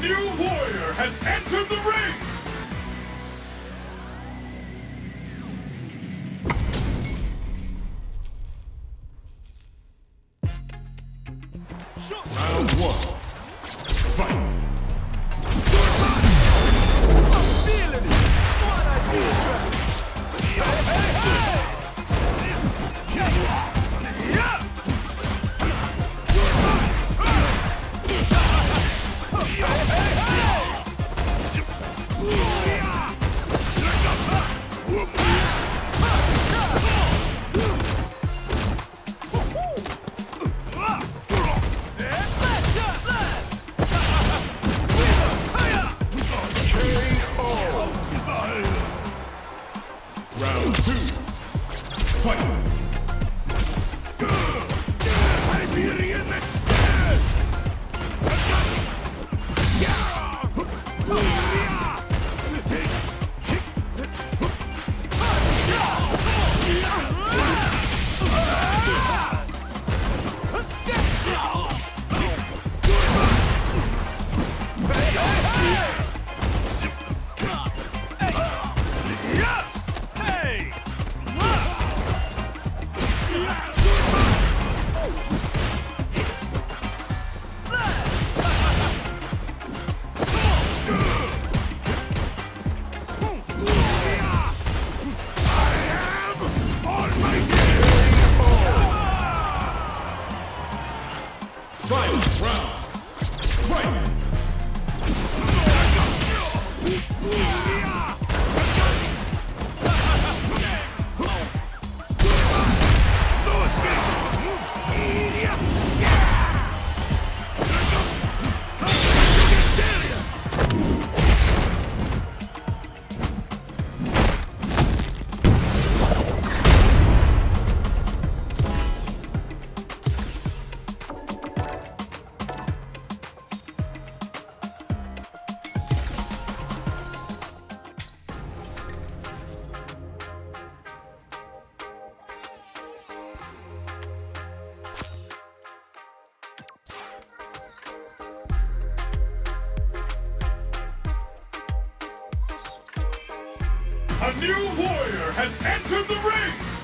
New warrior has entered the ring! A new warrior has entered the ring!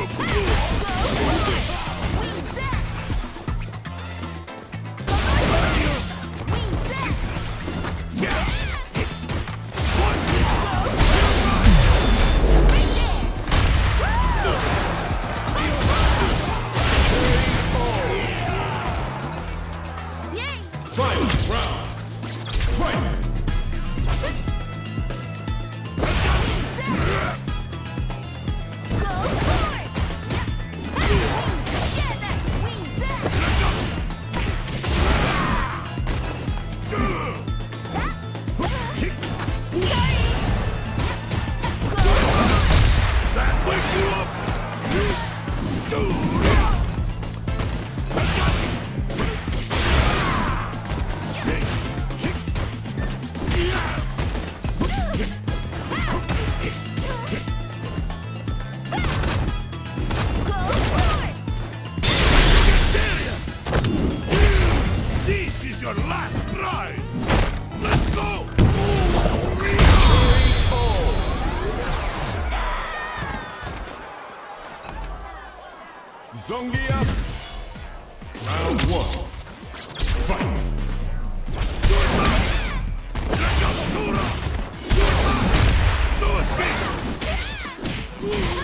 up. Zangief. Round one. Fight. Nakatura. Nakatura. Nakatura.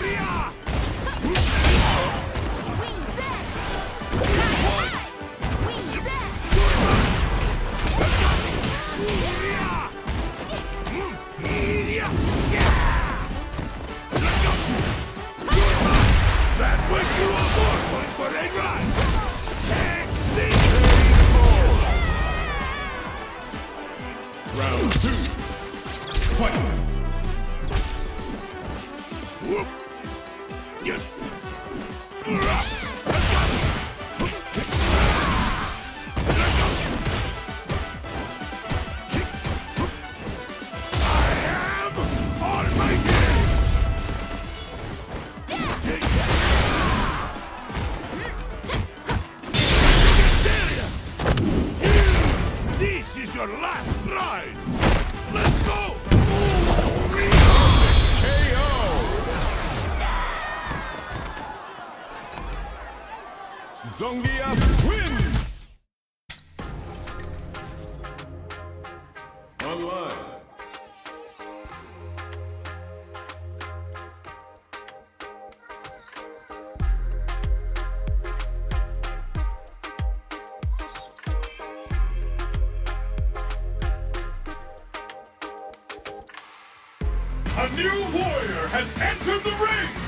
Whoop. Yes. online. A new warrior has entered the ring!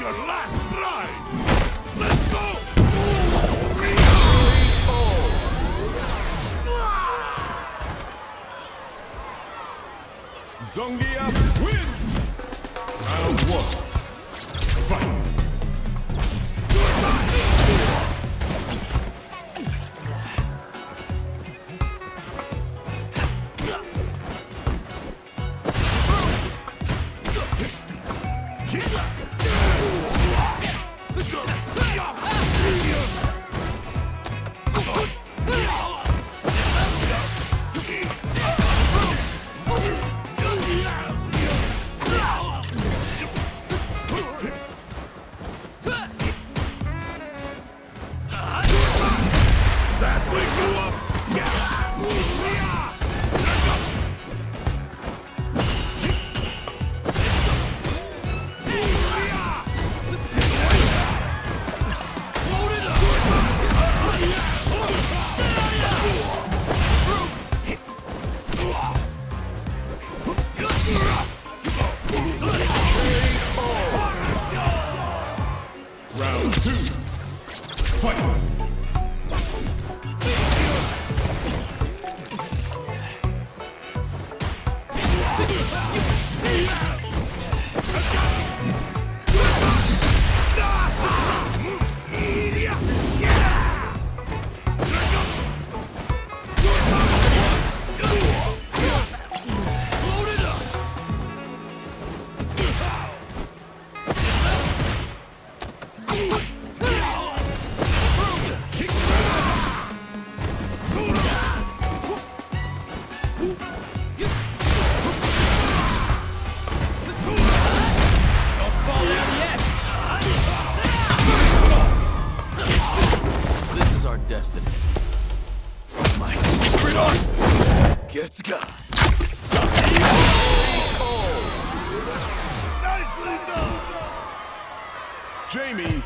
your last Let's go. Nicely done. Jamie